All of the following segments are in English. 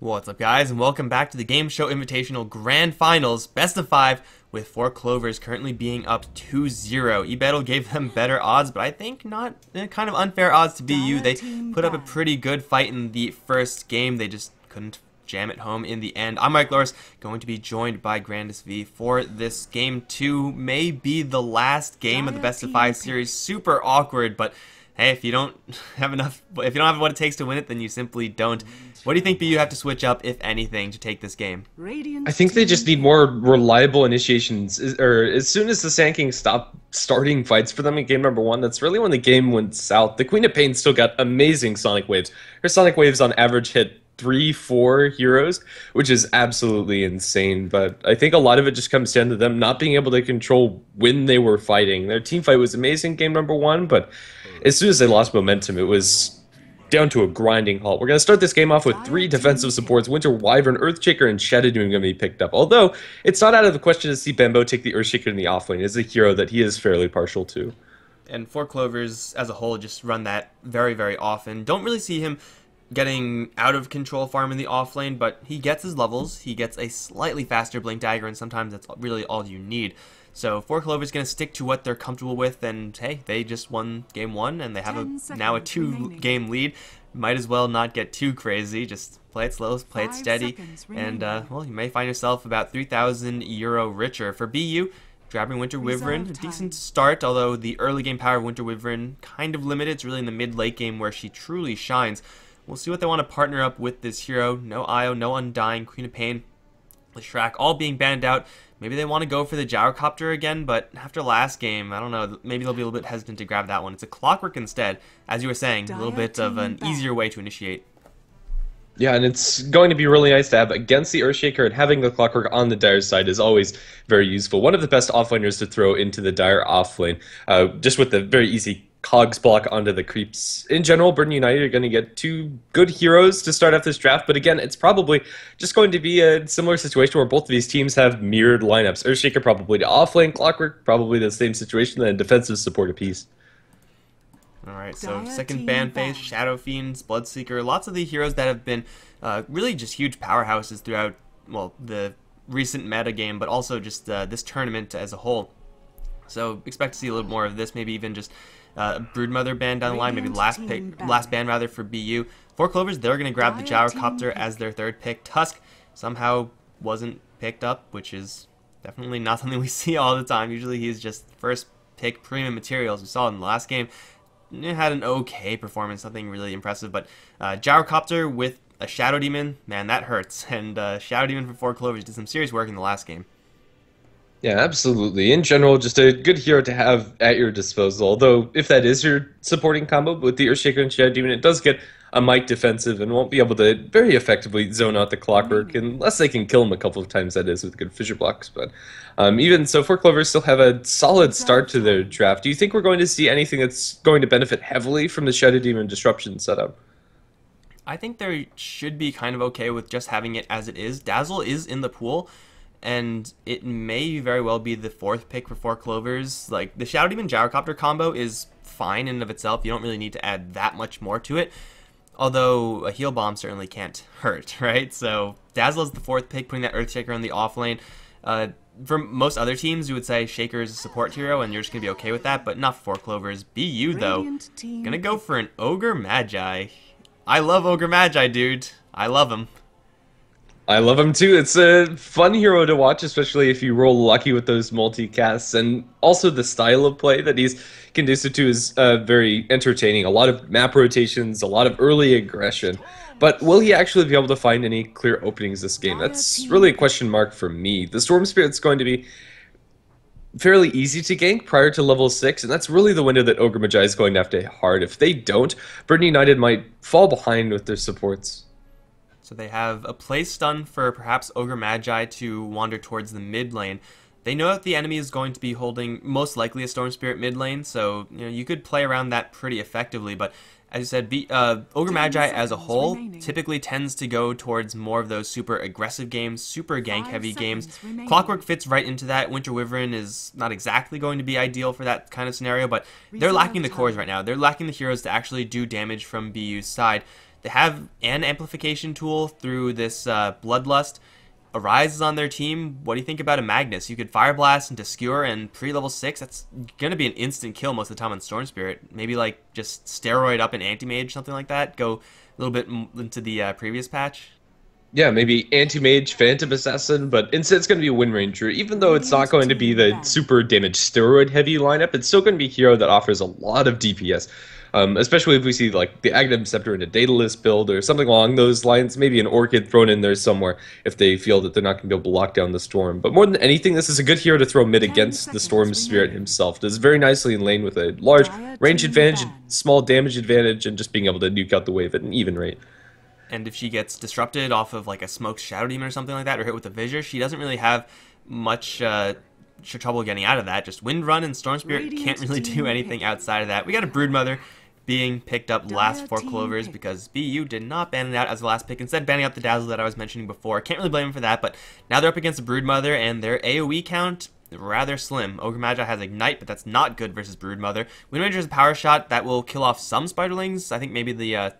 What's up, guys, and welcome back to the Game Show Invitational Grand Finals, best of five, with four Clovers currently being up 2-0. eBettle gave them better odds, but I think not eh, kind of unfair odds to BU. They put up a pretty good fight in the first game. They just couldn't jam it home in the end. I'm Mikelorus, going to be joined by Grandis V for this game two. May be the last game of the best of five series. Super awkward, but hey, if you don't have enough, if you don't have what it takes to win it, then you simply don't. What do you think BU have to switch up, if anything, to take this game? I think they just need more reliable initiations. Or as soon as the Sand Kings stop starting fights for them in game number one, that's really when the game went south. The Queen of Pain still got amazing Sonic Waves. Her Sonic Waves on average hit three, four heroes, which is absolutely insane. But I think a lot of it just comes down to them not being able to control when they were fighting. Their team fight was amazing game number one, but as soon as they lost momentum, it was down to a grinding halt. We're going to start this game off with three defensive supports. Winter Wyvern, Earthshaker, and Shadow Demon going to be picked up. Although, it's not out of the question to see Bambo take the Earthshaker in the offlane. It's a hero that he is fairly partial to. And Four Clovers, as a whole, just run that very, very often. Don't really see him getting out of control farm in the offlane, but he gets his levels. He gets a slightly faster Blink Dagger, and sometimes that's really all you need. So Four is going to stick to what they're comfortable with, and hey, they just won game one, and they have a now a two-game lead. Might as well not get too crazy. Just play it slow, play it steady, and uh, well, you may find yourself about 3,000 euro richer. For BU, grabbing Winter Wyvern, a decent start, although the early game power of Winter Wyvern kind of limited. It's really in the mid-late game where she truly shines. We'll see what they want to partner up with this hero. No Io, no Undying, Queen of Pain, Leshrac, all being banned out. Maybe they want to go for the gyrocopter again, but after last game, I don't know, maybe they'll be a little bit hesitant to grab that one. It's a clockwork instead, as you were saying, a little bit of an easier way to initiate. Yeah, and it's going to be really nice to have against the Earthshaker, and having the Clockwork on the Dire side is always very useful. One of the best offlaners to throw into the Dire offlane, uh, just with the very easy cogs block onto the creeps. In general, Burden United are going to get two good heroes to start off this draft, but again, it's probably just going to be a similar situation where both of these teams have mirrored lineups. Earthshaker probably to offlane, Clockwork probably the same situation, and defensive support apiece. Alright, so second ban phase, Shadow Fiends, Bloodseeker, lots of the heroes that have been uh, really just huge powerhouses throughout, well, the recent meta game, but also just uh, this tournament as a whole. So expect to see a little more of this, maybe even just uh, Broodmother band down the line, maybe last pick, last band rather for BU. Four Clovers, they're going to grab the Gyrocopter as their third pick. Tusk somehow wasn't picked up, which is definitely not something we see all the time. Usually he's just first pick premium materials. We saw in the last game. It had an okay performance, nothing really impressive, but uh, Gyrocopter with a Shadow Demon, man, that hurts. And uh, Shadow Demon for Four Clovers did some serious work in the last game. Yeah, absolutely. In general, just a good hero to have at your disposal. Although, if that is your supporting combo with the Earthshaker and Shadow Demon, it does get a Might defensive and won't be able to very effectively zone out the Clockwork mm-hmm. unless they can kill him a couple of times, that is, with good fissure blocks. But um, even so, Four Clovers still have a solid start to their draft. Do you think we're going to see anything that's going to benefit heavily from the Shadow Demon disruption setup? I think they should be kind of okay with just having it as it is. Dazzle is in the pool, and it may very well be the fourth pick for four clovers. Like the Shadow Demon Gyrocopter combo is fine in and of itself. You don't really need to add that much more to it. Although a heal bomb certainly can't hurt, right? So Dazzle is the fourth pick, putting that Earthshaker on the off lane. Uh, for most other teams, you would say Shaker is a support hero, and you're just gonna be okay with that. But not for four clovers. BU though, gonna go for an Ogre Magi. I love Ogre Magi, dude. I love him. I love him too. It's a fun hero to watch, especially if you roll lucky with those multicasts. And also the style of play that he's conducive to is uh, very entertaining. A lot of map rotations, a lot of early aggression. But will he actually be able to find any clear openings this game? That's really a question mark for me. The Storm Spirit's going to be fairly easy to gank prior to level 6, and that's really the window that Ogre Magi is going to have to hard. If they don't, Burden United might fall behind with their supports. So they have a place stun for perhaps Ogre Magi to wander towards the mid lane. They know that the enemy is going to be holding most likely a Storm Spirit mid lane, so you know you could play around that pretty effectively. But as you said, be, uh, Ogre Magi as a whole remaining. typically tends to go towards more of those super aggressive games, super gank heavy games. Remaining. Clockwork fits right into that. Winter Wyvern is not exactly going to be ideal for that kind of scenario, but they're lacking the cores right now. They're lacking the heroes to actually do damage from BU's side. They have an amplification tool through this uh, Bloodlust. Arise is on their team. What do you think about a Magnus? You could Fire Blast into Skewer and pre-level 6. That's going to be an instant kill most of the time on Storm Spirit. Maybe like just steroid up an Anti-Mage, something like that. Go a little bit into the uh, previous patch yeah, maybe anti-mage, phantom assassin, but instead it's going to be a wind ranger. Even though it's not going to be the super damage steroid heavy lineup, it's still going to be a hero that offers a lot of DPS. Um, especially if we see like the Aghanim Scepter in a Daedalus build or something along those lines, maybe an Orchid thrown in there somewhere if they feel that they're not going to be able to lock down the Storm. But more than anything, this is a good hero to throw mid against the Storm Spirit himself. Does very nicely in lane with a large range advantage, small damage advantage, and just being able to nuke out the wave at an even rate and if she gets disrupted off of like a smoked shadow demon or something like that, or hit with a visor, she doesn't really have much uh, trouble getting out of that. Just Wind Run and Storm Spirit Radiant can't really do anything outside of that. We got a Broodmother being picked up last four clovers pick. because BU did not ban it out as the last pick, instead banning out the Dazzle that I was mentioning before. Can't really blame him for that, but now they're up against the Broodmother, and their AoE count rather slim. Ogre Magi has Ignite, but that's not good versus Broodmother. Wind Ranger has a Power Shot that will kill off some Spiderlings. I think maybe the uh,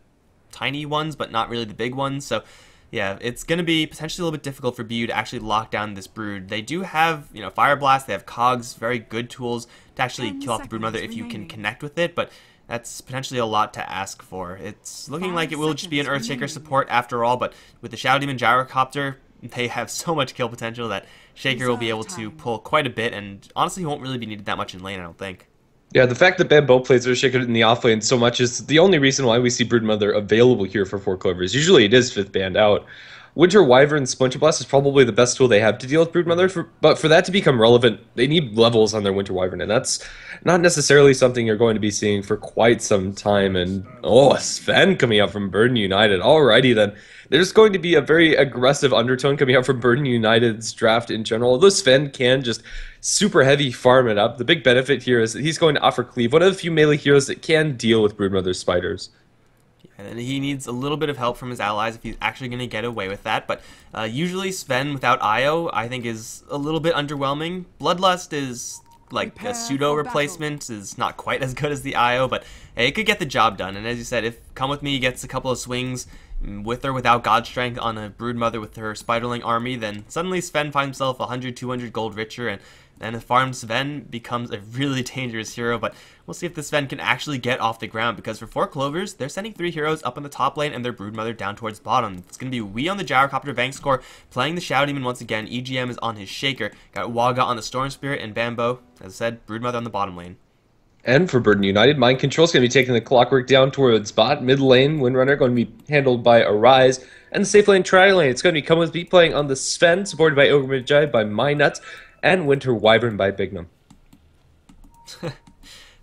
tiny ones, but not really the big ones. So yeah, it's going to be potentially a little bit difficult for BU to actually lock down this brood. They do have, you know, Fire Blast, they have Cogs, very good tools to actually kill off the Broodmother if you can connect with it, but that's potentially a lot to ask for. It's looking Five like it will just be an Earthshaker support after all, but with the Shadow Demon Gyrocopter, they have so much kill potential that Shaker will be able to pull quite a bit, and honestly, he won't really be needed that much in lane, I don't think. Yeah, the fact that Bambo plays Earthshaker in the offlane so much is the only reason why we see Broodmother available here for four clovers. Usually it is fifth band out. Winter Wyvern Splinter Blast is probably the best tool they have to deal with Broodmother, for, but for that to become relevant, they need levels on their Winter Wyvern, and that's not necessarily something you're going to be seeing for quite some time. And oh, Sven coming out from Burden United. Alrighty then. There's going to be a very aggressive undertone coming out from Burden United's draft in general. Although Sven can just super heavy farm it up, the big benefit here is that he's going to offer Cleave, one of the few melee heroes that can deal with Broodmother spiders. And he needs a little bit of help from his allies if he's actually going to get away with that. But uh, usually Sven without Io, I think, is a little bit underwhelming. Bloodlust is like Prepare a pseudo replacement is not quite as good as the IO, but hey, it could get the job done. And as you said, if Come With Me gets a couple of swings mm, with or without God Strength on a Broodmother with her Spiderling army, then suddenly Sven finds himself 100, 200 gold richer, and and the farm Sven becomes a really dangerous hero, but we'll see if the Sven can actually get off the ground, because for 4 Clovers, they're sending 3 heroes up on the top lane and their Broodmother down towards bottom. It's going to be Wee on the Gyrocopter Bank score, playing the Shadow Demon once again, EGM is on his Shaker, got Waga on the Storm Spirit, and Bambo, as I said, Broodmother on the bottom lane. And for Burden United, Mind Control is going to be taking the Clockwork down towards bot. Mid lane, Windrunner going to be handled by Arise. And the safe lane, Tri lane, it's going to be With Me playing on the Sven, supported by Ogre Magi by My Nuts and Winter Wyvern by Bignum.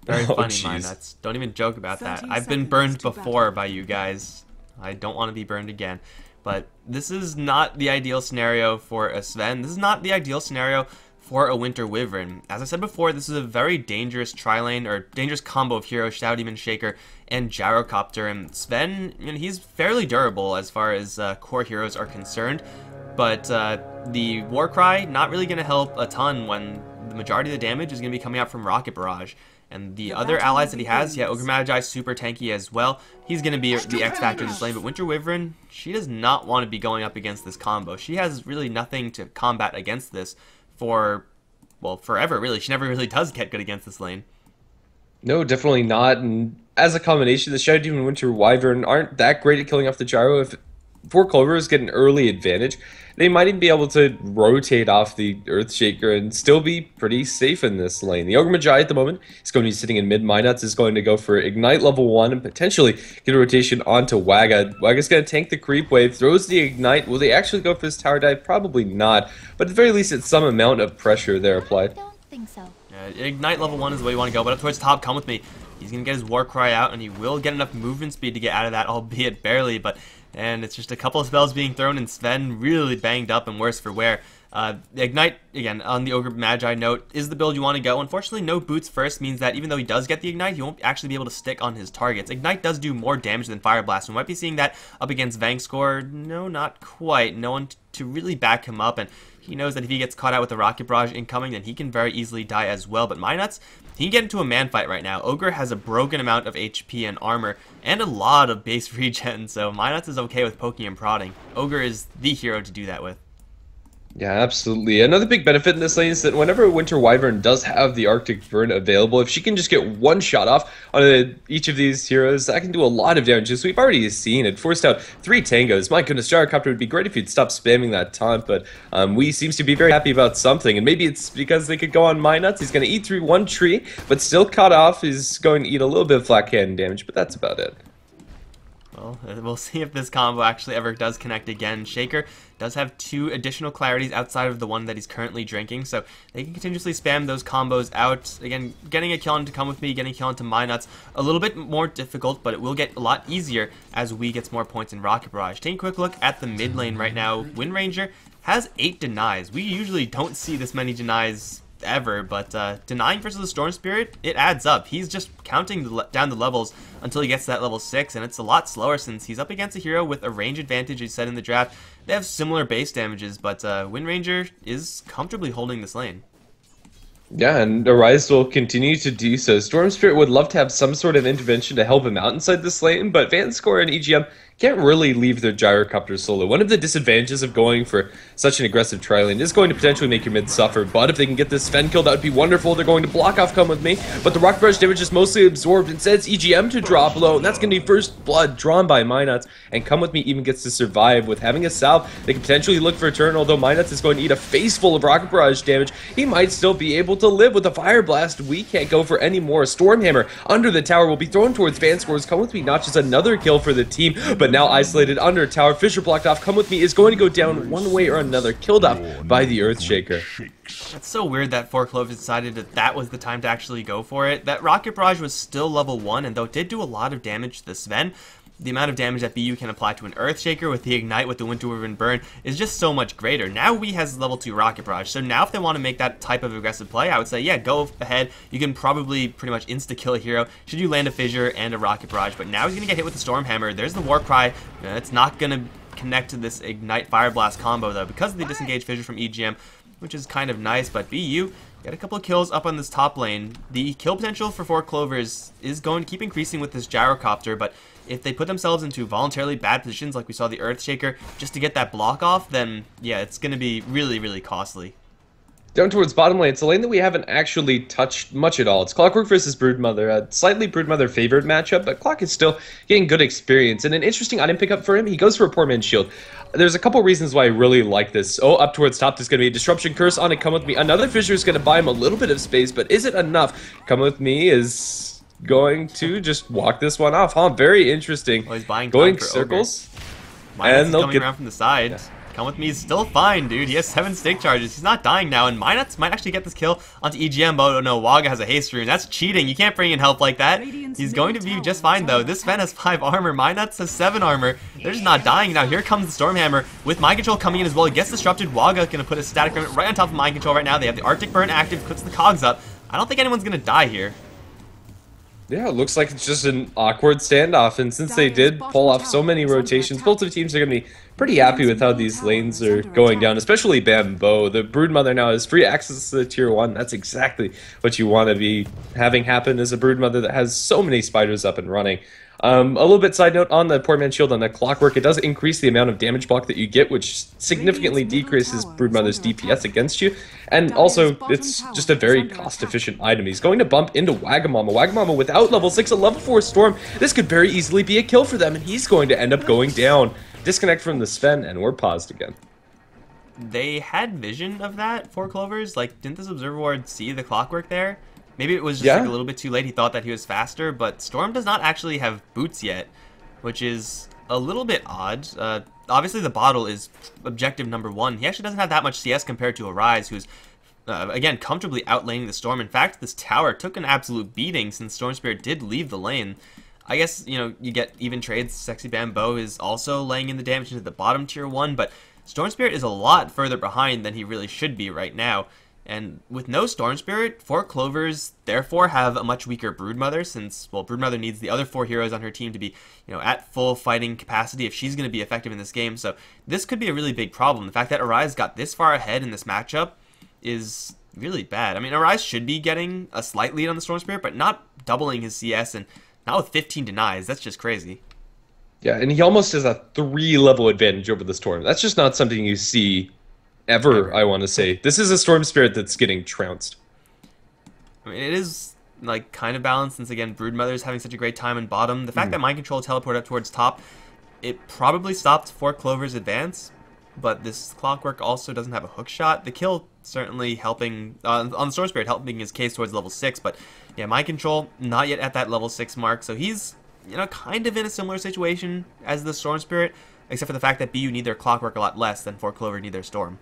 Very oh, funny, my nuts. Don't even joke about that. I've been burned before by you guys. I don't want to be burned again. But this is not the ideal scenario for a Sven. This is not the ideal scenario for a Winter Wyvern. As I said before, this is a very dangerous tri-lane, or dangerous combo of heroes, Shadow Demon Shaker and Gyrocopter. And Sven, I mean, he's fairly durable as far as uh, core heroes are concerned. But uh, the Warcry, not really going to help a ton when the majority of the damage is going to be coming out from Rocket Barrage. And the other allies that he has, yeah, Ogre Magi, super tanky as well. He's going to be the X Factor in this lane. But Winter Wyvern, she does not want to be going up against this combo. She has really nothing to combat against this for, well, forever, really. She never really does get good against this lane. No, definitely not. And as a combination, the Shadow Demon Winter Wyvern aren't that great at killing off the Gyro. If four Clovers get an early advantage, they might even be able to rotate off the Earthshaker and still be pretty safe in this lane. The Ogre Magi at the moment is going to be sitting in mid. Minuts is going to go for Ignite level 1 and potentially get a rotation onto Waga. Waga's going to tank the creep wave, throws the Ignite. Will they actually go for this tower dive? Probably not, but at the very least it's some amount of pressure there applied. I don't think so. Ignite level 1 is the way you want to go, but up towards top, come with me. He's going to get his Warcry out, and he will get enough movement speed to get out of that, albeit barely, but and it's just a couple of spells being thrown, and Sven really banged up and worse for wear. Uh, Ignite, again, on the Ogre Magi note, is the build you want to go. Unfortunately, no boots first means that even though he does get the Ignite, he won't actually be able to stick on his targets. Ignite does do more damage than Fire Blast. We might be seeing that up against Vangscore. No, not quite. No one to really back him up, and he knows that if he gets caught out with the Rocket Barrage incoming, then he can very easily die as well. But Nuts, he can get into a man fight right now. Ogre has a broken amount of HP and armor, and a lot of base regen, so Nuts is okay with poking and prodding. Ogre is the hero to do that with. Yeah, absolutely. Another big benefit in this lane is that whenever Winter Wyvern does have the Arctic Burn available, if she can just get one shot off on a, each of these heroes, that can do a lot of damage. So we've already seen it. Forced out three tangos. My goodness, Gyrocopter would be great if you'd stop spamming that taunt, but um, we seems to be very happy about something. And maybe it's because they could go on my nuts. He's going to eat through one tree, but still cut off. He's going to eat a little bit of flat cannon damage, but that's about it. Well, we'll see if this combo actually ever does connect again. Shaker does have two additional clarities outside of the one that he's currently drinking, so they can continuously spam those combos out. Again, getting a kill on to come with me, getting a kill onto my nuts, a little bit more difficult, but it will get a lot easier as we gets more points in Rocket Barrage. Taking a quick look at the mid lane right now, Wind Ranger has eight denies. We usually don't see this many denies ever, but uh, denying versus the Storm Spirit, it adds up. He's just counting the down the levels until he gets to that level 6, and it's a lot slower since he's up against a hero with a range advantage, he said in the draft. They have similar base damages, but uh, Wind Ranger is comfortably holding this lane. Yeah, and Arise will continue to do so. Storm Spirit would love to have some sort of intervention to help him out inside this lane, but Vanscore and EGM can't really leave their gyrocopter solo. One of the disadvantages of going for such an aggressive tri-lane is going to potentially make your mid suffer, but if they can get this Fen kill, that would be wonderful. They're going to block off Come With Me, but the Rocket Barrage damage is mostly absorbed. Instead, it's EGM to drop low, and that's going to be first blood drawn by Minuts, and Come With Me even gets to survive. With having a salve, they can potentially look for a turn, although Minuts is going to eat a face full of Rocket Barrage damage. He might still be able to live with a Fire Blast. We can't go for any more. Stormhammer under the tower will be thrown towards Vanscore's. Come With Me notches another kill for the team, but but now isolated under tower. Fissure blocked off. Come with me is going to go down one way or another. Killed off by the Earthshaker. That's so weird that Four Clovers decided that that was the time to actually go for it. That Rocket Barrage was still level 1, and though it did do a lot of damage to the Sven, the amount of damage that BU can apply to an Earthshaker with the Ignite with the Winter Wyvern Burn is just so much greater. Now we has level 2 Rocket Barrage, so now if they want to make that type of aggressive play, I would say, yeah, go ahead. You can probably pretty much insta-kill a hero should you land a Fissure and a Rocket Barrage, but now he's going to get hit with the Storm Hammer. There's the War Cry. Uh, it's not going to connect to this Ignite Fire Blast combo, though, because of the disengaged Fissure from EGM, which is kind of nice, but BU Got a couple of kills up on this top lane. The kill potential for Four Clovers is going to keep increasing with this Gyrocopter, but if they put themselves into voluntarily bad positions like we saw the Earthshaker just to get that block off, then yeah, it's going to be really, really costly. Down towards bottom lane, it's a lane that we haven't actually touched much at all. It's Clockwork versus Broodmother, a slightly Broodmother favored matchup, but Clock is still getting good experience. And an interesting item pickup for him, he goes for a Poor Man's Shield. There's a couple reasons why I really like this. Oh, up towards top, there's going to be a Disruption Curse on it. Come with me. Another Fissure is going to buy him a little bit of space, but is it enough? Come with me is going to just walk this one off, huh? Very interesting. Well, he's buying going circles. and they'll coming get... around from the side. Yeah. Come with me is still fine, dude. He has seven stake charges. He's not dying now, and Minuts might actually get this kill onto EGM, but oh no, Waga has a haste rune. That's cheating. You can't bring in help like that. He's going to be just fine, though. This Sven has five armor. Minuts has seven armor. They're just not dying. Now here comes the Stormhammer with Mind Control coming in as well. He gets disrupted. Waga gonna put a static right on top of Mind Control right now. They have the Arctic Burn active, puts the cogs up. I don't think anyone's gonna die here. Yeah, it looks like it's just an awkward standoff, and since they did pull off so many rotations, both of the teams are going to be pretty happy with how these lanes are going down, especially Bambo. The Broodmother now has free access to the Tier 1. That's exactly what you want to be having happen as a Broodmother that has so many spiders up and running. Um, a little bit side note on the Poor Man's Shield on the Clockwork, it does increase the amount of damage block that you get, which significantly decreases Broodmother's DPS against you. And also, it's just a very cost-efficient item. He's going to bump into Wagamama. Wagamama without level 6, a level 4 Storm. This could very easily be a kill for them, and he's going to end up going down. Disconnect from the Sven, and we're paused again. They had vision of that, Four Clovers. Like, didn't this Observer Ward see the Clockwork there? Maybe it was just yeah. like a little bit too late. He thought that he was faster, but Storm does not actually have boots yet, which is a little bit odd. Uh, obviously, the bottle is objective number one. He actually doesn't have that much CS compared to Arise, who's uh, again comfortably outlaning the Storm. In fact, this tower took an absolute beating since Storm Spirit did leave the lane. I guess you know you get even trades. Sexy Bambo is also laying in the damage into the bottom tier one, but Storm Spirit is a lot further behind than he really should be right now. And with no Storm Spirit, four Clovers therefore have a much weaker Broodmother, since well, Broodmother needs the other four heroes on her team to be, you know, at full fighting capacity if she's going to be effective in this game. So this could be a really big problem. The fact that Arise got this far ahead in this matchup is really bad. I mean, Arise should be getting a slight lead on the Storm Spirit, but not doubling his CS and not with 15 denies. That's just crazy. Yeah, and he almost has a three level advantage over the Storm. That's just not something you see ever, I want to say. This is a Storm Spirit that's getting trounced. I mean, it is like kind of balanced since again Broodmother's having such a great time in bottom. The fact mm. that Mind Control teleported up towards top, it probably stopped Four Clover's advance, but this Clockwork also doesn't have a hook shot. The kill certainly helping uh, on the Storm Spirit, helping his case towards level six, but yeah, Mind Control not yet at that level six mark, so he's you know kind of in a similar situation as the Storm Spirit, except for the fact that BU need their Clockwork a lot less than Four Clover need their Storm.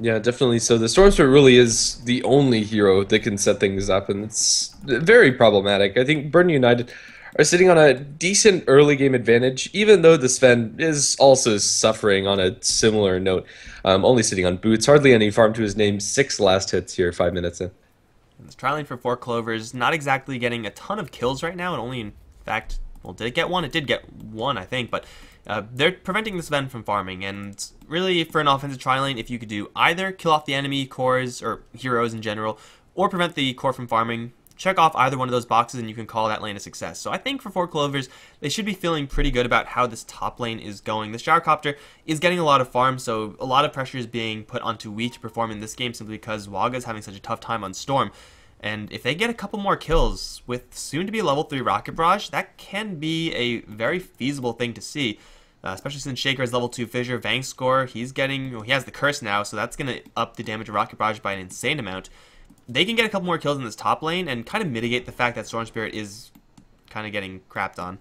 Yeah, definitely. So the Storm Spirit really is the only hero that can set things up, and it's very problematic. I think Burden United are sitting on a decent early game advantage, even though the Sven is also suffering on a similar note. Um, only sitting on boots, hardly any farm to his name, six last hits here, five minutes in. It's trialing for four clovers, not exactly getting a ton of kills right now, and only in fact, well, did it get one? It did get one, I think, but uh, they're preventing the Sven from farming, and really, for an offensive tri-lane, if you could do either kill off the enemy cores or heroes in general, or prevent the core from farming, check off either one of those boxes and you can call that lane a success. So I think for four Clovers, they should be feeling pretty good about how this top lane is going. The Gyrocopter is getting a lot of farm, so a lot of pressure is being put onto Wii to perform in this game simply because Waga is having such a tough time on Storm. And if they get a couple more kills with soon to be level 3 Rocket Barrage, that can be a very feasible thing to see. Uh, especially since Shaker is level 2 Fissure, Vang score, he's getting, well, he has the curse now, so that's going to up the damage of Rocket Barrage by an insane amount they can get a couple more kills in this top lane and kind of mitigate the fact that Storm Spirit is kind of getting crapped on.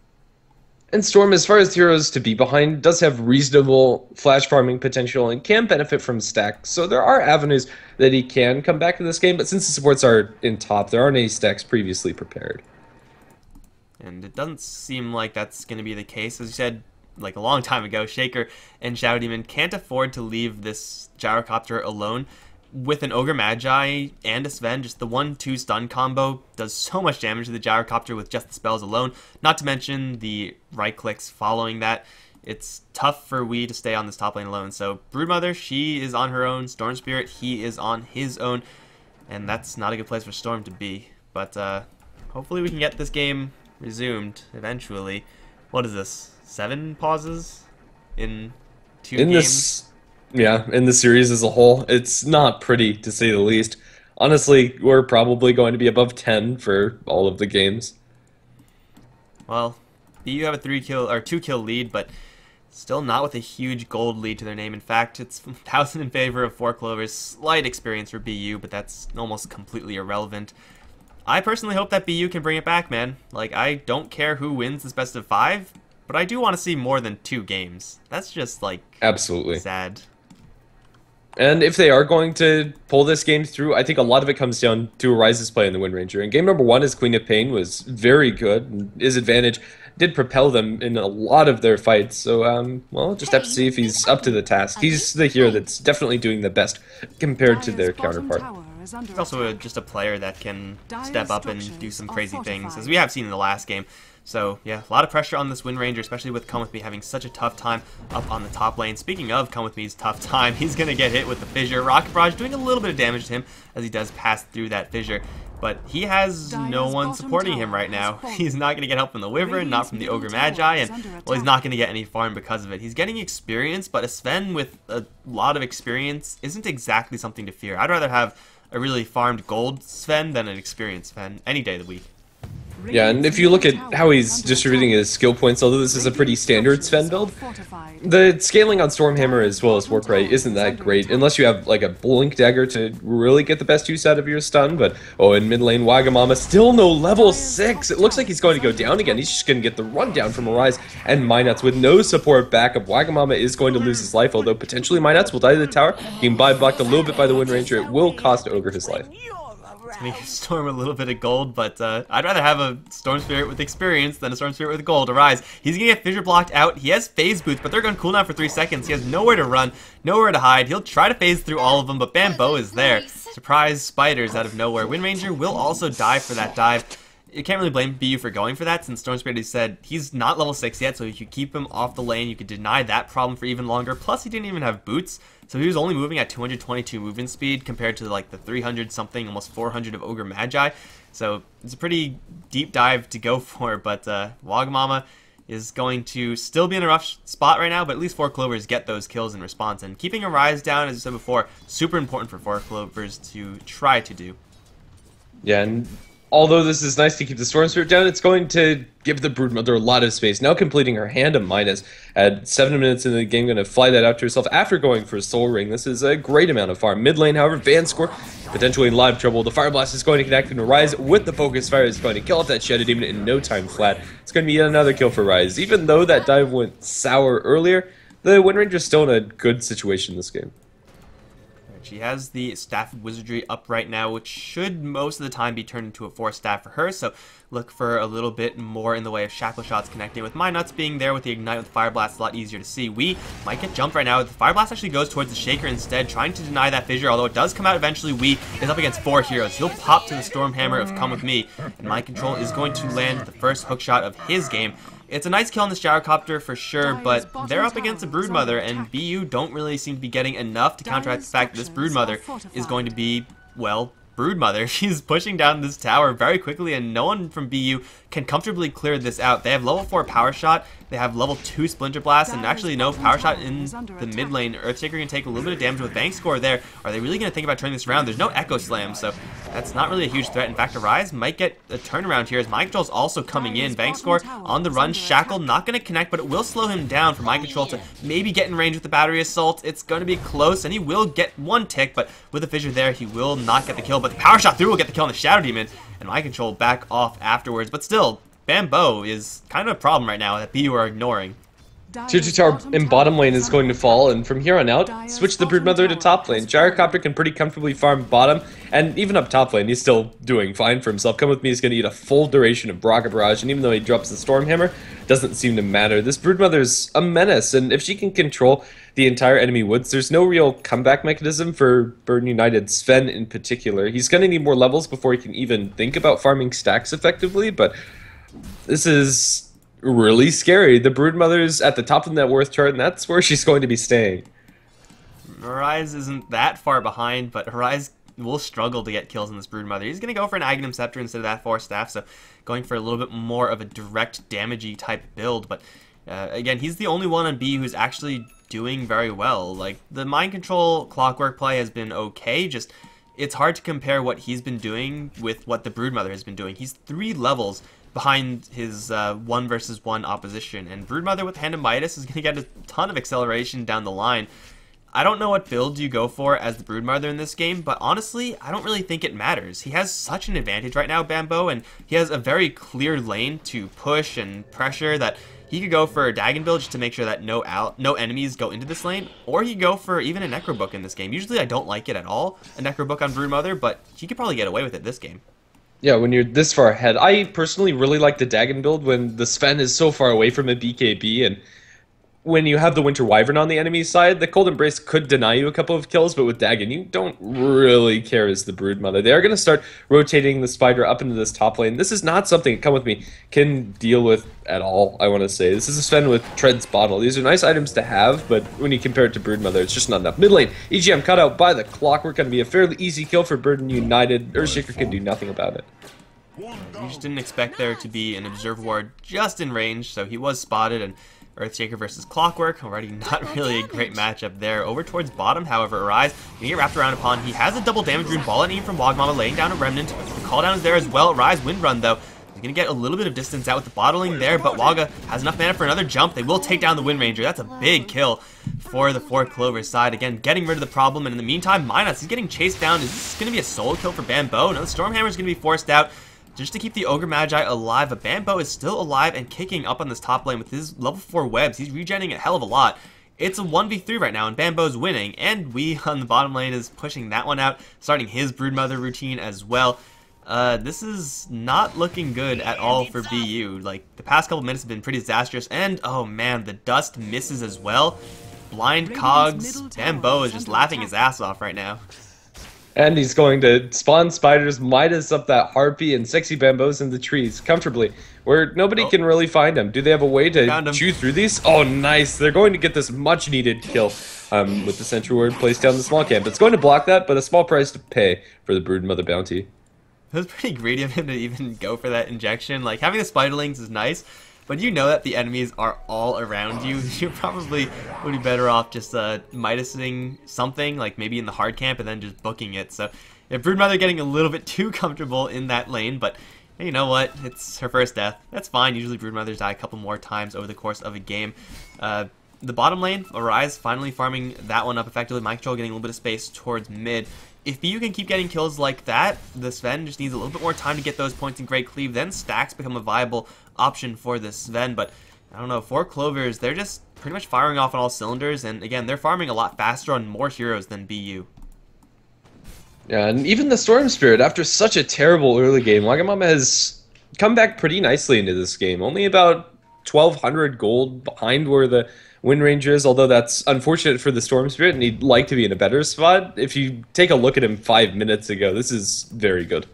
And Storm, as far as heroes to be behind, does have reasonable flash farming potential and can benefit from stacks. So there are avenues that he can come back to this game, but since the supports are in top, there aren't any stacks previously prepared. And it doesn't seem like that's going to be the case. As you said, like a long time ago, Shaker and Shadow Demon can't afford to leave this gyrocopter alone with an Ogre Magi and a Sven, just the 1-2 stun combo does so much damage to the Gyrocopter with just the spells alone, not to mention the right clicks following that. It's tough for Wii to stay on this top lane alone, so Broodmother, she is on her own, Storm Spirit, he is on his own, and that's not a good place for Storm to be. But uh, hopefully we can get this game resumed eventually. What is this? Seven pauses in two in games? This yeah, in the series as a whole, it's not pretty to say the least. Honestly, we're probably going to be above 10 for all of the games. Well, BU have a three kill or two kill lead, but still not with a huge gold lead to their name. In fact, it's 1,000 in favor of Four Clovers. Slight experience for BU, but that's almost completely irrelevant. I personally hope that BU can bring it back, man. Like, I don't care who wins this best of five, but I do want to see more than two games. That's just, like, absolutely sad. And if they are going to pull this game through, I think a lot of it comes down to Arise's play in the Wind Ranger. And game number one, his Queen of Pain was very good. His advantage did propel them in a lot of their fights. So, um, well, just have to see if he's up to the task. He's the hero that's definitely doing the best compared to their counterpart. He's also a, just a player that can step up and do some crazy things, as we have seen in the last game. So yeah, a lot of pressure on this Wind Ranger, especially with Come With Me having such a tough time up on the top lane. Speaking of Come With Me's tough time, he's going to get hit with the Fissure. Rocket Barrage doing a little bit of damage to him as he does pass through that Fissure. But he has no one supporting him right now. He's not going to get help from the Wyvern, not from the Ogre Magi, and well, he's not going to get any farm because of it. He's getting experience, but a Sven with a lot of experience isn't exactly something to fear. I'd rather have a really farmed gold Sven than an experienced Sven any day of the week. Yeah, and if you look at how he's distributing his skill points, although this is a pretty standard Sven build, the scaling on Stormhammer as well as Warcry isn't that great, unless you have like a Blink Dagger to really get the best use out of your stun, but oh, in mid lane, Wagamama still no level 6! It looks like he's going to go down again, he's just going to get the rundown from Arise, and Minots with no support backup. Wagamama is going to lose his life, although potentially Minots will die to the tower, being buy blocked a little bit by the Wind Ranger, it will cost Ogre his life. To make Storm a little bit of gold, but uh, I'd rather have a Storm Spirit with experience than a Storm Spirit with gold. Arise. He's going to get Fissure blocked out. He has Phase Boots, but they're going to cool down for 3 seconds. He has nowhere to run, nowhere to hide. He'll try to phase through all of them, but Bambo is there. Surprise spiders out of nowhere. Wind Ranger will also die for that dive you can't really blame BU for going for that since Storm Spirit he said he's not level 6 yet, so if you keep him off the lane, you could deny that problem for even longer. Plus, he didn't even have boots, so he was only moving at 222 movement speed compared to like the 300 something, almost 400 of Ogre Magi. So it's a pretty deep dive to go for, but uh, Wagamama is going to still be in a rough spot right now, but at least 4 Clovers get those kills in response. And keeping a Rise down, as I said before, super important for 4 Clovers to try to do. Yeah, and although this is nice to keep the Storm Spirit down, it's going to give the Broodmother a lot of space. Now completing her hand of Midas at 7 minutes into the game, going to fly that out to herself after going for a Soul Ring. This is a great amount of farm. Mid lane, however, Vanscore potentially in live trouble. The Fire Blast is going to connect and Rise with the Focus Fire is going to kill off that Shadow Demon in no time flat. It's going to be yet another kill for Rise. Even though that dive went sour earlier, the Wind Ranger's still in a good situation in this game. She has the Staff Wizardry up right now, which should most of the time be turned into a Force Staff for her, so look for a little bit more in the way of Shackle Shots connecting. With my nuts being there with the Ignite with Fire Blast, a lot easier to see. We might get jumped right now. The Fire Blast actually goes towards the Shaker instead, trying to deny that fissure, although it does come out eventually. We is up against four heroes. He'll pop to the Storm Hammer of Come With Me, and Mind Control is going to land the first hook shot of his game. It's a nice kill on this gyrocopter for sure, but they're up against a Broodmother, and BU don't really seem to be getting enough to counteract the fact that this Broodmother is going to be, well, Broodmother. She's pushing down this tower very quickly, and no one from BU can comfortably clear this out. They have level 4 Power Shot, they have level 2 Splinter Blast, and actually no Power Shot in the mid lane. Earthshaker can take a little bit of damage with Bank Score there. Are they really going to think about turning this around? There's no Echo Slam, so that's not really a huge threat. In fact, Arise might get a turnaround here as Mind Control's also coming in. Bank Score on the run. Shackle not going to connect, but it will slow him down for Mind Control to maybe get in range with the Battery Assault. It's going to be close, and he will get one tick, but with the Fissure there, he will not get the kill. But the Power Shot through will get the kill on the Shadow Demon, and Mind Control back off afterwards. But still, Bambo is kind of a problem right now that BU are ignoring. Tier 2 tower in bottom lane is going to fall, and from here on out, switch the Broodmother to top lane. Gyrocopter can pretty comfortably farm bottom, and even up top lane, he's still doing fine for himself. Come with me, he's going to eat a full duration of Rocket Barrage, and even though he drops the Stormhammer, doesn't seem to matter. This Broodmother's a menace, and if she can control the entire enemy woods, there's no real comeback mechanism for Burden United, Sven in particular. He's going to need more levels before he can even think about farming stacks effectively, but this is really scary. The Broodmother's at the top of the net worth chart, and that's where she's going to be staying. Arise isn't that far behind, but Arise will struggle to get kills in this Broodmother. He's going to go for an Aghanim Scepter instead of that Force Staff, so going for a little bit more of a direct damagey type build, but uh, again, he's the only one on B who's actually doing very well. Like, the Mind Control Clockwork play has been okay, just it's hard to compare what he's been doing with what the Broodmother has been doing. He's three levels behind his uh, one versus one opposition. And Broodmother with Hand of Midas is going to get a ton of acceleration down the line. I don't know what build you go for as the Broodmother in this game, but honestly, I don't really think it matters. He has such an advantage right now, Bambo, and he has a very clear lane to push and pressure that he could go for a Dagon build just to make sure that no out, no enemies go into this lane, or he could go for even a Necrobook in this game. Usually I don't like it at all, a Necrobook on Broodmother, but he could probably get away with it this game. Yeah, when you're this far ahead. I personally really like the Dagon build when the Sven is so far away from a BKB and when you have the Winter Wyvern on the enemy side, the Cold Embrace could deny you a couple of kills, but with Dagon, you don't really care as the Broodmother. They are going to start rotating the Spider up into this top lane. This is not something, come with me, can deal with at all, I want to say. This is a Sven with Tread's Bottle. These are nice items to have, but when you compare it to Broodmother, it's just not enough. Mid lane, EGM cut out by the Clockwork, going to be a fairly easy kill for Burden United. Earthshaker can do nothing about it. You just didn't expect there to be an Observer Ward just in range, so he was spotted, and Earthshaker versus Clockwork, already not really a great matchup there. Over towards bottom, however, Arise, you get wrapped around upon. He has a double damage rune ball at aim from Wagamama, laying down a Remnant. The call down is there as well. Arise, Wind Run, though. He's going to get a little bit of distance out with the bottling there, but Waga has enough mana for another jump. They will take down the Wind Ranger. That's a big kill for the Four Clovers side. Again, getting rid of the problem, and in the meantime, Midas, he's getting chased down. Is this going to be a solo kill for Bambo? No, the Stormhammer is going to be forced out just to keep the Ogre Magi alive. But Bambo is still alive and kicking up on this top lane with his level 4 webs. He's regenerating a hell of a lot. It's a 1v3 right now, and Bambo's winning, and we on the bottom lane is pushing that one out, starting his Broodmother routine as well. Uh, this is not looking good at all for BU. Like, the past couple minutes have been pretty disastrous, and oh man, the dust misses as well. Blind Cogs, Bambo is just laughing his ass off right now. And he's going to spawn spiders, Midas up that harpy, and sexy bambos in the trees comfortably, where nobody oh. can really find them. Do they have a way to chew through these? Oh, nice! They're going to get this much-needed kill um, with the sentry ward placed down the small camp. It's going to block that, but a small price to pay for the Brood Mother bounty. It was pretty greedy of him to even go for that injection. Like, having the spiderlings is nice, but you know that the enemies are all around you. You probably would be better off just uh, Midasing something, like maybe in the hard camp, and then just booking it. So, yeah, Broodmother getting a little bit too comfortable in that lane, but you know what? It's her first death. That's fine. Usually Broodmothers die a couple more times over the course of a game. Uh, the bottom lane, Arise finally farming that one up effectively. Mind Control getting a little bit of space towards mid. If BU can keep getting kills like that, the Sven just needs a little bit more time to get those points in Great Cleave. Then stacks become a viable option for this Sven. But I don't know, four Clovers, they're just pretty much firing off on all cylinders. And again, they're farming a lot faster on more heroes than BU. Yeah, and even the Storm Spirit, after such a terrible early game, Wagamama has come back pretty nicely into this game. Only about 1,200 gold behind where the Wind Ranger is, although that's unfortunate for the Storm Spirit, and he'd like to be in a better spot. If you take a look at him five minutes ago, this is very good.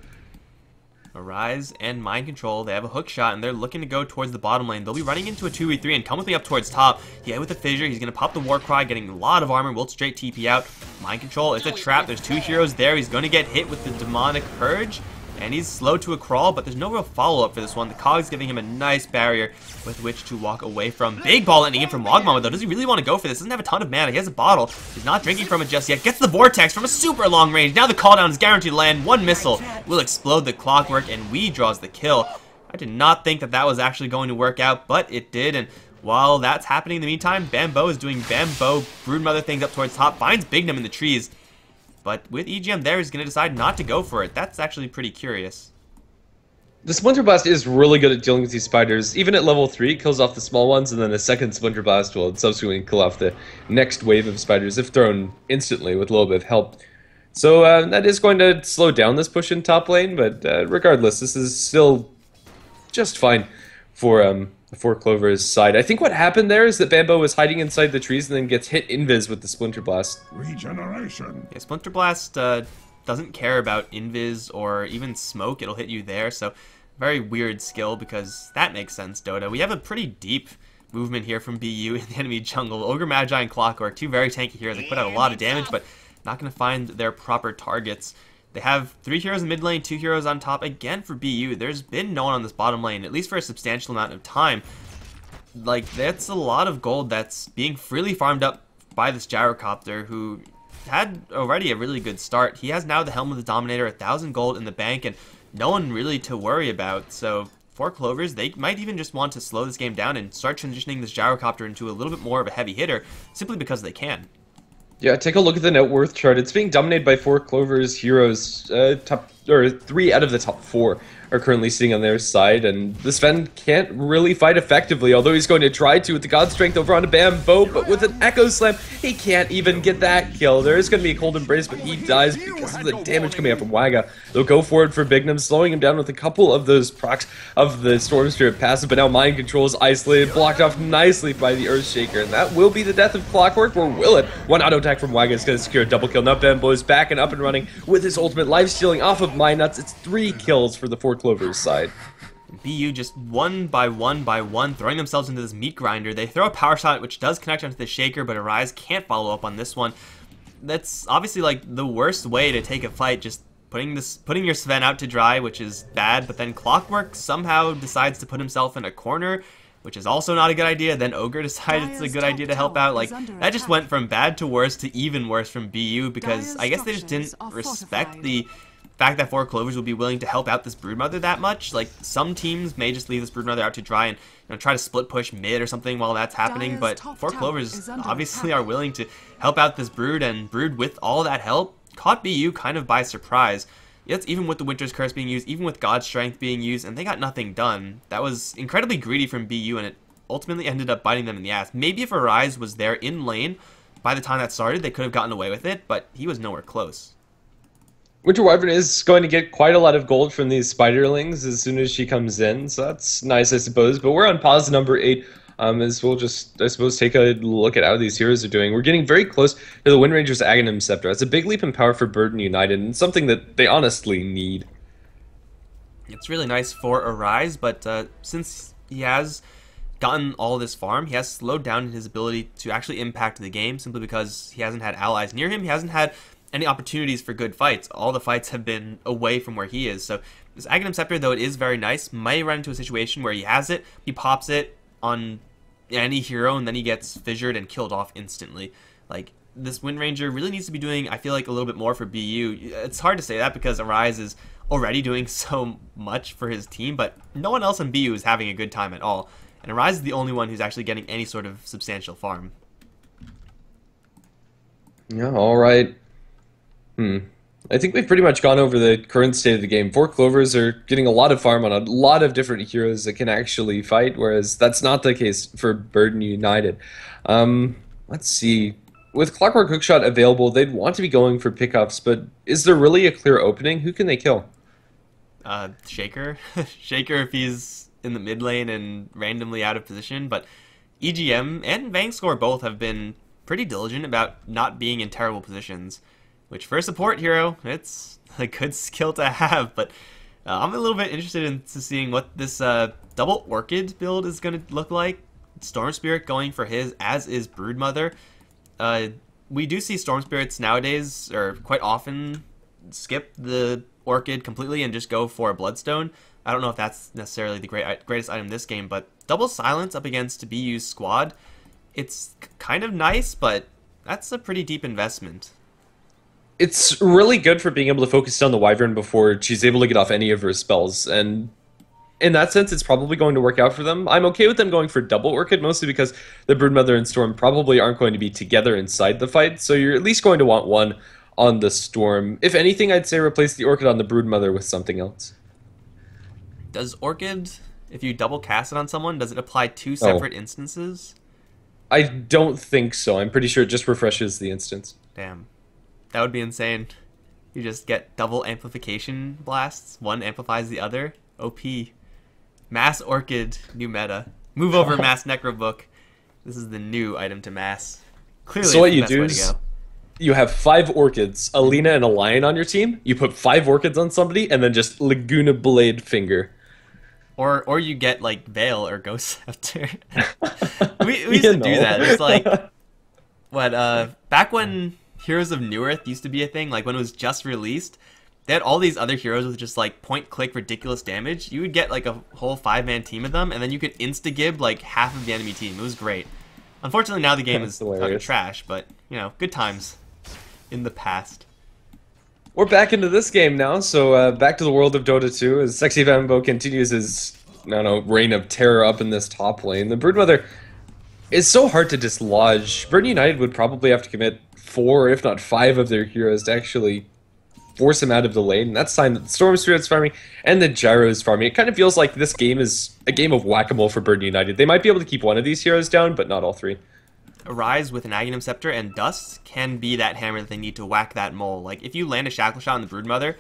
Arise and Mind Control, they have a hook shot, and they're looking to go towards the bottom lane. They'll be running into a 2v3 and come with me up towards top. Yeah, with the Fissure, he's going to pop the War Cry, getting a lot of armor, will straight TP out. Mind Control, it's a trap. There's two heroes there. He's going to get hit with the Demonic Purge and he's slow to a crawl, but there's no real follow-up for this one. The Cog's giving him a nice barrier with which to walk away from. Big ball ending in from Wagamama, though. Does he really want to go for this? Doesn't have a ton of mana. He has a bottle. He's not drinking from it just yet. Gets the Vortex from a super long range. Now the cooldown is guaranteed to land. One missile will explode the clockwork, and we draws the kill. I did not think that that was actually going to work out, but it did, and while that's happening in the meantime, Bambo is doing Bambo Broodmother things up towards top, finds Bignum in the trees, but with EGM there, he's going to decide not to go for it. That's actually pretty curious. The Splinter Blast is really good at dealing with these spiders. Even at level 3, it kills off the small ones, and then a second Splinter Blast will subsequently kill off the next wave of spiders if thrown instantly with a little bit of help. So uh, that is going to slow down this push in top lane, but uh, regardless, this is still just fine for um, the Four Clovers side. I think what happened there is that Bambo was hiding inside the trees and then gets hit invis with the Splinter Blast. Regeneration. Yeah, Splinter Blast uh, doesn't care about invis or even smoke. It'll hit you there. So very weird skill because that makes sense, Dota. We have a pretty deep movement here from BU in the enemy jungle. Ogre Magi and Clockwork, two very tanky heroes. They put out a lot of damage, but not going to find their proper targets. They have three heroes in mid lane, two heroes on top. Again, for BU, there's been no one on this bottom lane, at least for a substantial amount of time. Like, that's a lot of gold that's being freely farmed up by this Gyrocopter, who had already a really good start. He has now the Helm of the Dominator, a thousand gold in the bank, and no one really to worry about. So for Clovers, they might even just want to slow this game down and start transitioning this Gyrocopter into a little bit more of a heavy hitter, simply because they can. Yeah, take a look at the net worth chart. It's being dominated by four Clovers heroes. Uh, top or three out of the top four are currently sitting on their side, and the Sven can't really fight effectively, although he's going to try to with the God Strength over on a Bambo, but with an Echo Slam, he can't even get that kill. There is going to be a Cold Embrace, but he dies because of the damage coming out from Waga. They'll go forward for Bignum, slowing him down with a couple of those procs of the Storm Spirit passive, but now Mind Control is isolated, blocked off nicely by the Earthshaker, and that will be the death of Clockwork, or will it? One auto attack from Waga is going to secure a double kill. Now Bambo is back and up and running with his ultimate life stealing off of My Nuts. It's three mm-hmm. kills for the Four Clovers side. BU just one by one by one throwing themselves into this meat grinder. They throw a power shot which does connect onto the shaker, but Arise can't follow up on this one. That's obviously like the worst way to take a fight, just putting this putting your Sven out to dry, which is bad, but then Clockwork somehow decides to put himself in a corner which is also not a good idea. Then Ogre decided it's a good idea to help out. Like, that just went from bad to worse to even worse from BU because I guess they just didn't respect the fact that Four Clovers would be willing to help out this Broodmother that much. Like, some teams may just leave this Broodmother out to dry and you know, try to split push mid or something while that's happening, but Four Clovers obviously attack. are willing to help out this Brood, and Brood, with all that help, caught BU kind of by surprise. Yes, even with the Winter's Curse being used, even with God's Strength being used, and they got nothing done. That was incredibly greedy from BU, and it ultimately ended up biting them in the ass. Maybe if Arise was there in lane by the time that started, they could have gotten away with it, but he was nowhere close. Winter Wyvern is going to get quite a lot of gold from these spiderlings as soon as she comes in, so that's nice, I suppose. But we're on pause number eight. Um, as we'll just, I suppose, take a look at how these heroes are doing. We're getting very close to the Wind Ranger's Aghanim Scepter. That's a big leap in power for Burden United, and something that they honestly need. It's really nice for Arise, but uh, since he has gotten all this farm, he has slowed down in his ability to actually impact the game simply because he hasn't had allies near him. He hasn't had any opportunities for good fights. All the fights have been away from where he is. So this Aghanim Scepter, though it is very nice, might run into a situation where he has it, he pops it on any hero, and then he gets fissured and killed off instantly. Like, this Wind Ranger really needs to be doing, I feel like, a little bit more for BU. It's hard to say that because Arise is already doing so much for his team, but no one else in BU is having a good time at all. And Arise is the only one who's actually getting any sort of substantial farm. Yeah, all right. Hmm. I think we've pretty much gone over the current state of the game. Four Clovers are getting a lot of farm on a lot of different heroes that can actually fight, whereas that's not the case for Burden United. Um, let's see. With Clockwork Hookshot available, they'd want to be going for pickups, but is there really a clear opening? Who can they kill? Uh, Shaker. Shaker if he's in the mid lane and randomly out of position, but EGM and Vangscore both have been pretty diligent about not being in terrible positions. Which for a support hero, it's a good skill to have. But uh, I'm a little bit interested in seeing what this uh, double Orchid build is going to look like. Storm Spirit going for his, as is Broodmother. Uh, we do see Storm Spirits nowadays, or quite often, skip the Orchid completely and just go for a Bloodstone. I don't know if that's necessarily the great greatest item this game, but double silence up against BU's squad, it's kind of nice, but that's a pretty deep investment it's really good for being able to focus on the Wyvern before she's able to get off any of her spells. And in that sense, it's probably going to work out for them. I'm okay with them going for double Orchid, mostly because the Broodmother and Storm probably aren't going to be together inside the fight, so you're at least going to want one on the Storm. If anything, I'd say replace the Orchid on the Broodmother with something else. Does Orchid, if you double cast it on someone, does it apply two separate oh. instances? I don't think so. I'm pretty sure it just refreshes the instance. Damn. That would be insane. You just get double amplification blasts. One amplifies the other. OP. Mass Orchid, new meta. Move over Mass Necrobook. This is the new item to mass. Clearly, so what you do is you have five orchids, a Lina and a lion on your team. You put five orchids on somebody, and then just Laguna Blade Finger. Or or you get like Veil or Ghost Scepter. we, we used to know. do that. It's like what uh back when Heroes of Newerth used to be a thing, like when it was just released. They had all these other heroes with just like point click ridiculous damage. You would get like a whole five man team of them, and then you could insta gib like half of the enemy team. It was great. Unfortunately, now the game is fucking trash, but you know, good times in the past. We're back into this game now, so uh, back to the world of Dota 2 as Sexy Bambo continues his, I don't know, reign of terror up in this top lane. The Broodmother is so hard to dislodge. Burden United would probably have to commit four, if not five, of their heroes to actually force him out of the lane. And that's sign that the Storm Spirit's farming and the Gyro's farming. It kind of feels like this game is a game of whack-a-mole for Burden United. They might be able to keep one of these heroes down, but not all three. Arise with an Aghanim Scepter and Dust can be that hammer that they need to whack that mole. Like, if you land a Shackle Shot on the Broodmother,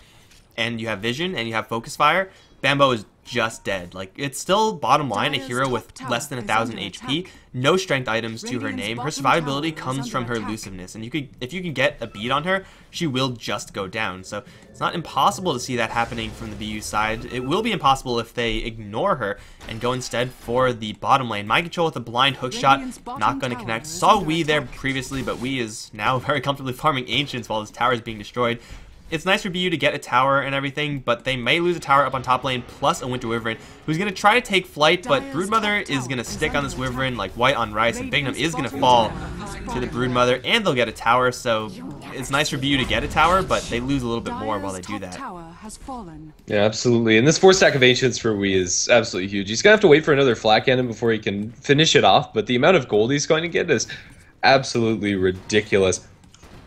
and you have Vision, and you have Focus Fire, Bambo is just dead. Like, it's still, bottom line, a hero with less than a thousand HP, no strength items to her name. Her survivability comes from her elusiveness, and you could, if you can get a beat on her, she will just go down. So it's not impossible to see that happening from the BU side. It will be impossible if they ignore her and go instead for the bottom lane. Mind control with a blind hook shot, not going to connect. Saw Wee there previously, but Wee is now very comfortably farming Ancients while his tower is being destroyed. It's nice for BU to get a tower and everything, but they may lose a tower up on top lane plus a Winter Wyvern, who's going to try to take flight, but Broodmother is going to stick on this Wyvern like white on rice, and Bignum is going to fall to the Broodmother, and they'll get a tower, so it's nice for BU to get a tower, but they lose a little bit more while they do that. Yeah, absolutely. And this four stack of Ancients for Wee is absolutely huge. He's going to have to wait for another Flak Cannon before he can finish it off, but the amount of gold he's going to get is absolutely ridiculous.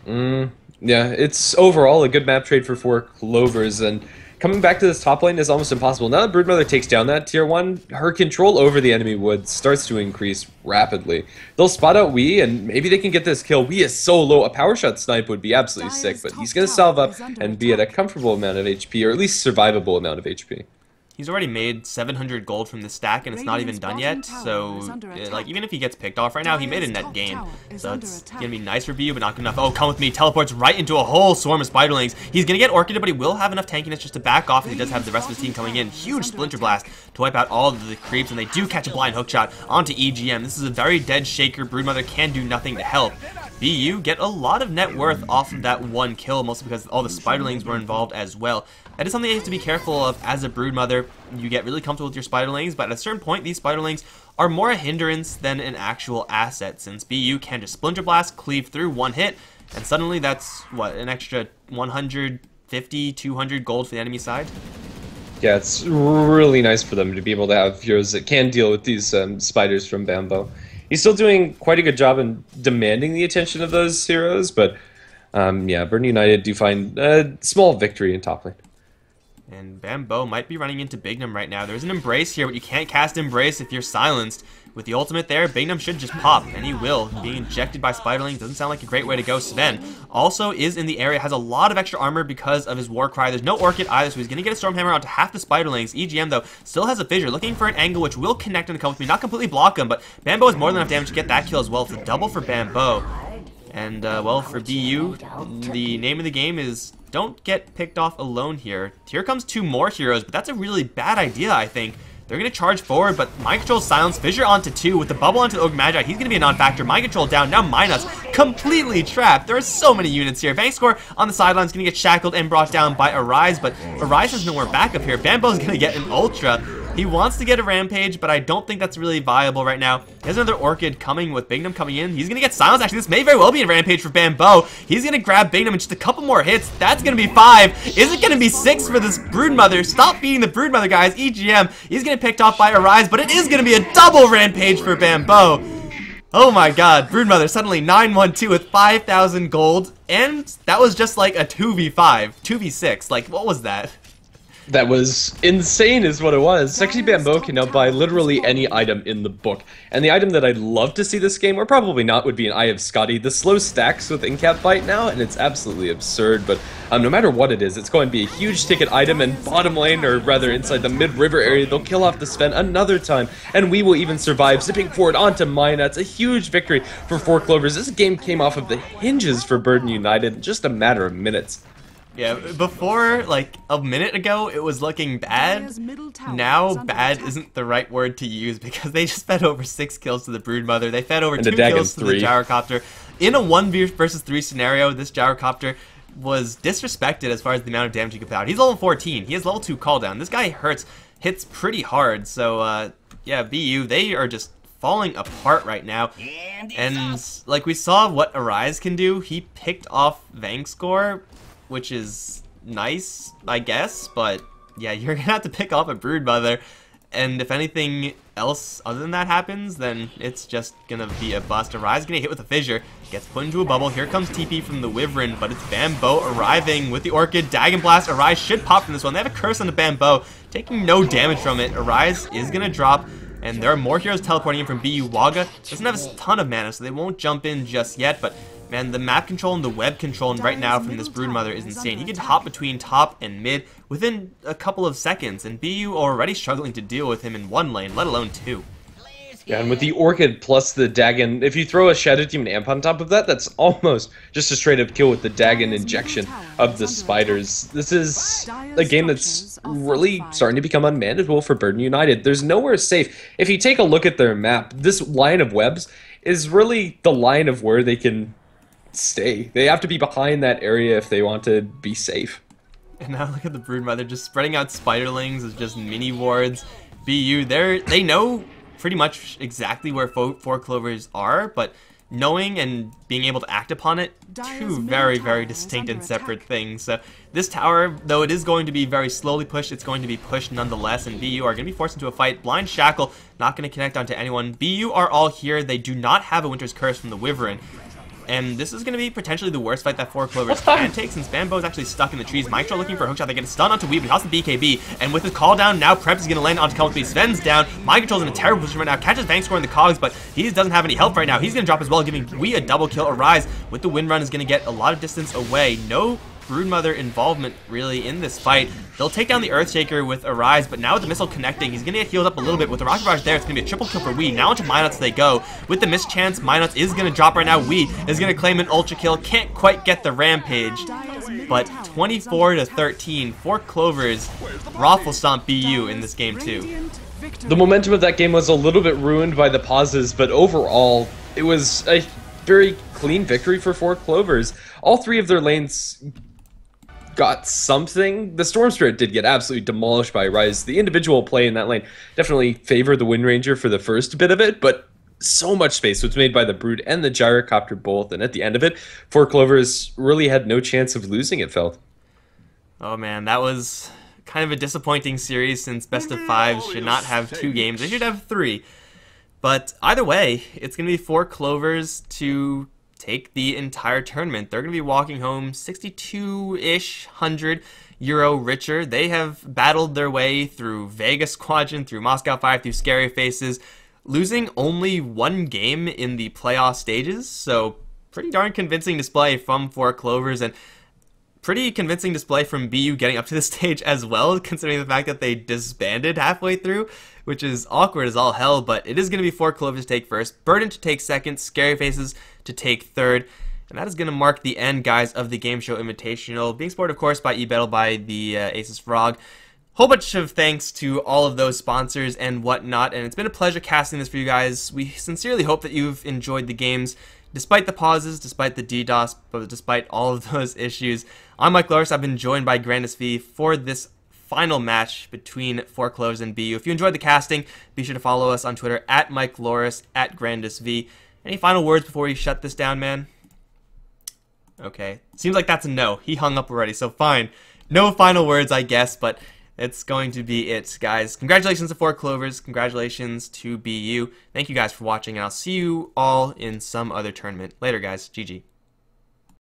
Mm, yeah, it's overall a good map trade for four Clovers, and coming back to this top lane is almost impossible. Now that Broodmother takes down that tier 1, her control over the enemy wood starts to increase rapidly. They'll spot out Wee, and maybe they can get this kill. Wee is so low, a power shot snipe would be absolutely sick, but he's going to salve up and be at a comfortable amount of HP, or at least survivable amount of HP. He's already made 700 gold from the stack, and it's not even done yet. So, uh, like, even if he gets picked off right now, he made a net gain. So it's gonna be nice for BU, but not good enough. Oh, come with me. Teleports right into a whole swarm of spiderlings. He's gonna get Orchid, but he will have enough tankiness just to back off. And he does have the rest of his team coming in. Huge Splinter Blast to wipe out all of the creeps, and they do catch a blind hook shot onto EGM. This is a very dead shaker. Broodmother can do nothing to help. BU get a lot of net worth off of that one kill, mostly because all the spiderlings were involved as well. That is something you have to be careful of as a brood mother. You get really comfortable with your spiderlings, but at a certain point, these spiderlings are more a hindrance than an actual asset, since BU can just Splinter Blast, cleave through one hit, and suddenly that's, what, an extra 150, 200 gold for the enemy side? Yeah, it's really nice for them to be able to have heroes that can deal with these um, spiders from Bambo he's still doing quite a good job in demanding the attention of those heroes, but um, yeah, Burden United do find a small victory in top lane. And Bambo might be running into Bignum right now. There's an Embrace here, but you can't cast Embrace if you're silenced. With the ultimate there, Bignum should just pop, and he will. Being injected by Spiderling doesn't sound like a great way to go. Sven also is in the area, has a lot of extra armor because of his Warcry. There's no Orchid either, so he's going to get a Stormhammer onto half the Spiderlings. EGM, though, still has a Fissure, looking for an angle which will connect and come with me. Not completely block him, but Bambo has more than enough damage to get that kill as well. It's a double for Bambo. And, uh, well, for BU, the name of the game is don't get picked off alone here. Here comes two more heroes, but that's a really bad idea, I think. They're going to charge forward, but Mind Control silence. Fissure onto two with the bubble onto the Ogre Magi. He's going to be a non-factor. Mind Control down. Now Minus completely trapped. There are so many units here. Bankscore on the sidelines going to get shackled and brought down by Arise, but Arise has nowhere backup here. Bambo's going to get an Ultra. He wants to get a Rampage, but I don't think that's really viable right now. He has another Orchid coming with Bignum coming in. He's going to get silenced. Actually, this may very well be a Rampage for Bambo. He's going to grab Bignum in just a couple more hits. That's going to be five. Is it going to be six for this Broodmother? Stop beating the Broodmother, guys. EGM, he's going getting picked off by Arise, but it is going to be a double Rampage for Bambo. Oh my god, Broodmother suddenly 912 with 5,000 gold, and that was just like a 2v5, 2v6, like what was that? That was insane is what it was. Sexy Bambo can now buy literally any item in the book. And the item that I'd love to see this game, or probably not, would be an Eye of Skadi. The slow stacks with Incap Bite now, and it's absolutely absurd, but um, no matter what it is, it's going to be a huge ticket item, and bottom lane, or rather inside the mid-river area, they'll kill off the Sven another time, and we will even survive, zipping forward onto Mina. It's a huge victory for Four Clovers. This game came off of the hinges for Burden United in just a matter of minutes. Yeah, before, like, a minute ago, it was looking bad. Now, bad isn't the right word to use because they just fed over six kills to the Broodmother. They fed over and two kills to the Gyrocopter. In a 1 versus 3 scenario, this Gyrocopter was disrespected as far as the amount of damage he could put out. He's level 14. He has level 2 cooldown. This guy hurts, hits pretty hard. So, uh, yeah, BU, they are just falling apart right now. And, like, we saw what Arise can do. He picked off Vangscore which is nice, I guess, but yeah, you're gonna have to pick off a Broodmother, and if anything else other than that happens, then it's just gonna be a bust. Arise gonna hit with a fissure, gets put into a bubble. Here comes TP from the Wyvern, but it's Bambo arriving with the Orchid. Dagon Blast, Arise should pop from this one. They have a curse on the Bambo, taking no damage from it. Arise is gonna drop, and there are more heroes teleporting in from BU. Waga doesn't have a ton of mana, so they won't jump in just yet, but Man, the map control and the web control right now from this Broodmother is insane. He can hop between top and mid within a couple of seconds, and BU already struggling to deal with him in one lane, let alone two. Yeah, and with the Orchid plus the Dagon, if you throw a Shadow Demon Amp on top of that, that's almost just a straight up kill with the Dagon injection of the spiders. This is a game that's really starting to become unmanageable for Burden United. There's nowhere safe. If you take a look at their map, this line of webs is really the line of where they can stay. They have to be behind that area if they want to be safe. And now look at the Broodmother just spreading out spiderlings as just mini wards. BU, they're they know pretty much exactly where four clovers are, but knowing and being able to act upon it, two very, very distinct and separate attack. things. So this tower, though it is going to be very slowly pushed, it's going to be pushed nonetheless, and BU are going to be forced into a fight. Blind Shackle, not going to connect onto anyone. BU are all here. They do not have a Winter's Curse from the Wyvern. And this is going to be potentially the worst fight that Four Clovers can take since Bambo is actually stuck in the trees. Mike looking for a hookshot. They get a stun onto Wee, but he the BKB, and with his call down, now Krebs is going to land onto Kelvin Sven's down. Mind Control's in a terrible position right now. Catches Bank scoring the cogs, but he doesn't have any help right now. He's going to drop as well, giving Wee a double kill. Arise with the wind run is going to get a lot of distance away. No Broodmother involvement really in this fight. They'll take down the Earthshaker with Arise, but now with the missile connecting, he's gonna get healed up a little bit. With the Rocket Barrage there, it's gonna be a triple kill for Wee. Now into Minots they go. With the mischance, Minots is gonna drop right now. Wee is gonna claim an ultra kill. Can't quite get the Rampage. But 24 to 13, four Clovers, Raffle Stomp BU in this game too. The momentum of that game was a little bit ruined by the pauses, but overall, it was a very clean victory for four Clovers. All three of their lanes got something. The Storm Spirit did get absolutely demolished by Rise. The individual play in that lane definitely favored the Wind Ranger for the first bit of it, but so much space was made by the Brood and the Gyrocopter both, and at the end of it, Four Clovers really had no chance of losing, it felt. Oh man, that was kind of a disappointing series since best of five should not have two games. They should have three. But either way, it's going to be four Clovers to take the entire tournament. They're going to be walking home 62-ish hundred euro richer. They have battled their way through Vegas Squadron, through Moscow 5, through Scary Faces, losing only one game in the playoff stages. So pretty darn convincing display from Four Clovers and pretty convincing display from BU getting up to the stage as well, considering the fact that they disbanded halfway through, which is awkward as all hell, but it is going to be Four Clovers to take first, Burden to take second, Scary Faces to take third. And that is going to mark the end, guys, of the GameShow Invitational. Being supported, of course, by eBettle, by the uh, Asus Frog. Whole bunch of thanks to all of those sponsors and whatnot. And it's been a pleasure casting this for you guys. We sincerely hope that you've enjoyed the games, despite the pauses, despite the DDoS, but despite all of those issues. I'm Mikelorus. I've been joined by GrandisV for this final match between Foreclose and BU. If you enjoyed the casting, be sure to follow us on Twitter at Mikelorus, at GrandisV. Any final words before we shut this down, man? Okay. Seems like that's a no. He hung up already, so fine. No final words, I guess, but it's going to be it, guys. Congratulations to Four Clovers. Congratulations to BU. Thank you guys for watching, and I'll see you all in some other tournament. Later, guys. GG.